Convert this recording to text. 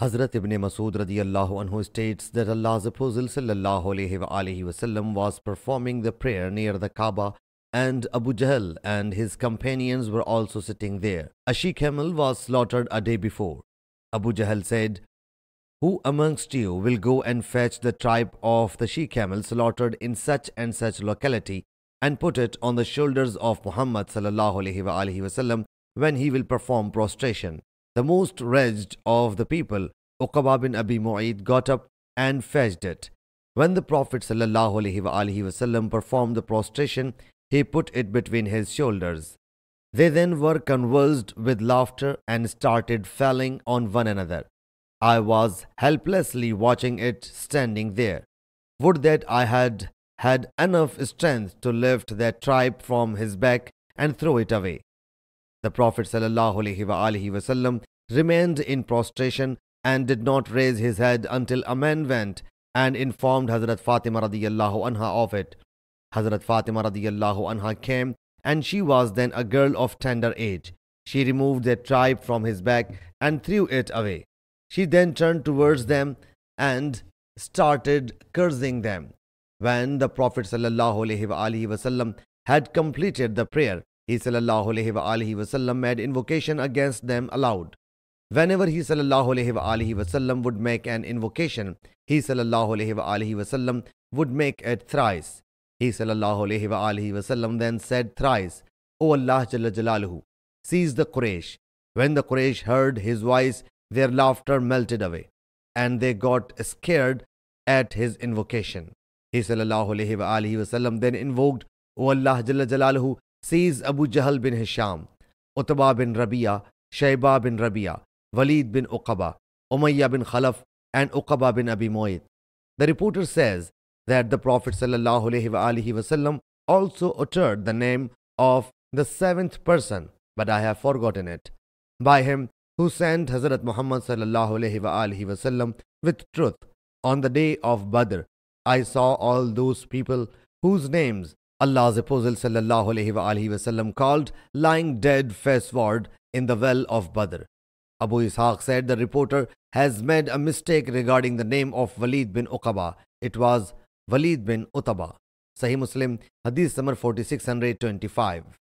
Hazrat ibn Masud radiallahu anhu states that Allah's Apostle sallallahu alayhi wasallam was performing the prayer near the Kaaba and Abu Jahl and his companions were also sitting there. A she camel was slaughtered a day before. Abu Jahl said, Who amongst you will go and fetch the tribe of the she camel slaughtered in such and such locality and put it on the shoulders of Muhammad sallallahu alayhi wasallam when he will perform prostration? The most wretched of the people, Uqaba bin Abi Mu'ayt, got up and fetched it. When the Prophet ﷺ performed the prostration, he put it between his shoulders. They then were convulsed with laughter and started falling on one another. I was helplessly watching it standing there. Would that I had had enough strength to lift that tribe from his back and throw it away. The Prophet ﷺ remained in prostration and did not raise his head until a man went and informed Hazrat Fatima radiallahu anha of it. Hazrat Fatima radiallahu anha came and she was then a girl of tender age. She removed the tribe from his back and threw it away. She then turned towards them and started cursing them. When the Prophet ﷺ had completed the prayer, he وسلم, made invocation against them aloud. Whenever he وسلم, would make an invocation, he وسلم, would make it thrice. He وسلم, then said thrice, O Allah Jalla Jalaluhu, seize the Quraysh. When the Quraysh heard his voice, their laughter melted away, and they got scared at his invocation. He وسلم, then invoked, O Allah Jalla Jalaluhu, seize Abu Jahl bin Hisham, Utbah bin Rabia, Shayba bin Rabia, Walid bin Uqaba, Umayyah bin Khalaf, and Uqaba bin Abi Mu'ayt. The reporter says that the Prophet ﷺ also uttered the name of the seventh person, but I have forgotten it. By him who sent Hazrat Muhammad ﷺ with truth on the day of Badr, I saw all those people whose names Allah's Apostle wasallam called lying dead faceward in the well of Badr. Abu Ishaq said the reporter has made a mistake regarding the name of Walid bin Uqaba. It was Walid bin Utaba. Sahih Muslim, Hadith number 4625.